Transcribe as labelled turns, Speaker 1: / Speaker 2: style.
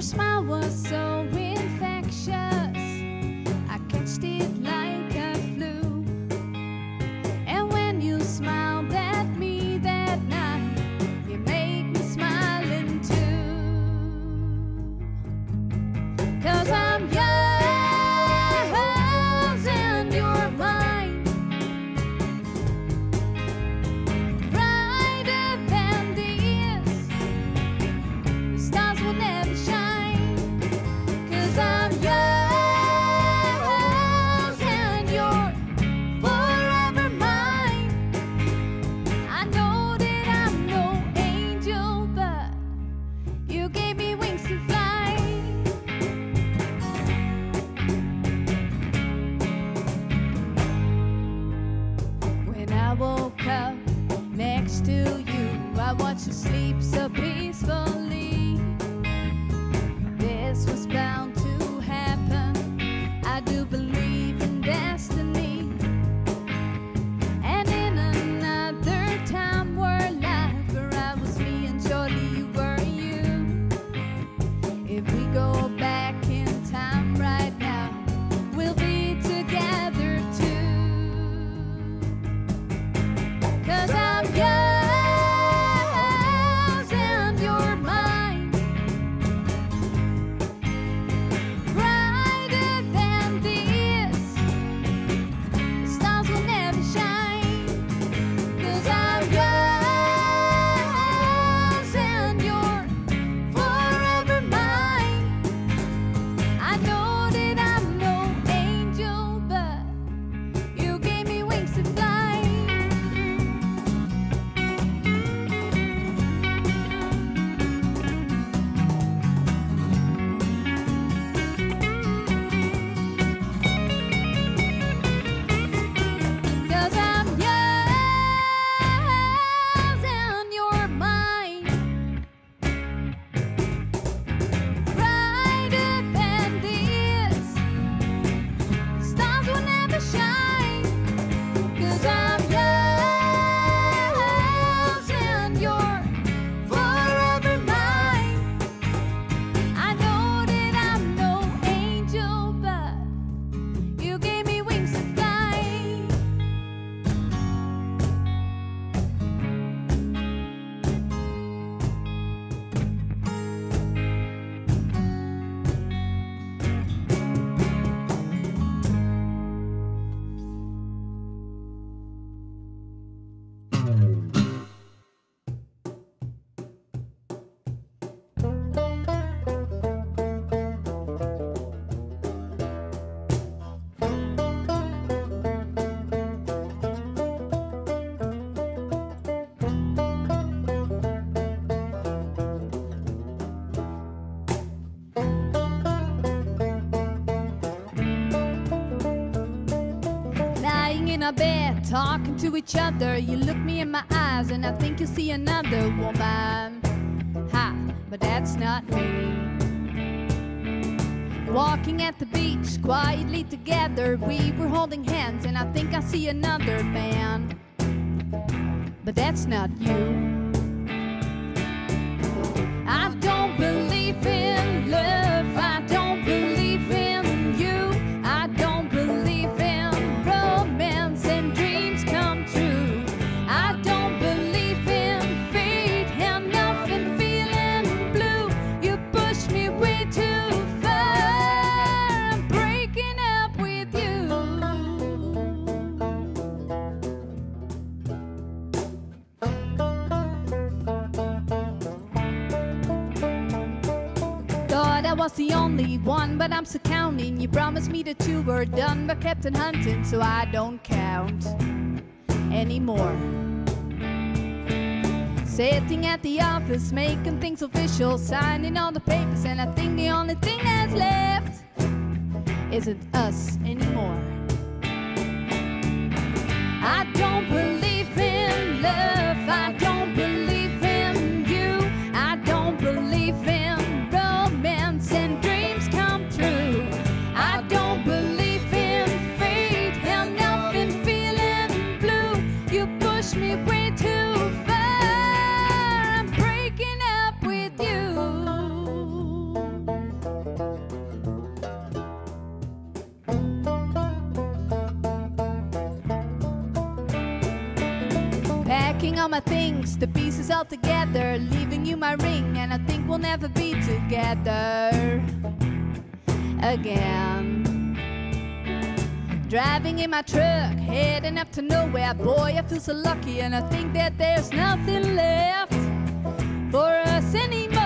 Speaker 1: Your smile was so To you. I watch you sleep so peaceful. in a bed, talking to each other. You look me in my eyes, and I think you see another woman. Ha, but that's not me. Walking at the beach, quietly together, we were holding hands, and I think I see another man. But that's not you. was the only one, but I'm still counting. You promised me the two were done, but Captain hunting, so I don't count anymore. Sitting at the office, making things official, signing all the papers, and I think the only thing that's left isn't us anymore. I don't believe. All my things the pieces all together, leaving you my ring, and I think we'll never be together again. Driving in my truck, heading up to nowhere. Boy, I feel so lucky, and I think that there's nothing left for us anymore.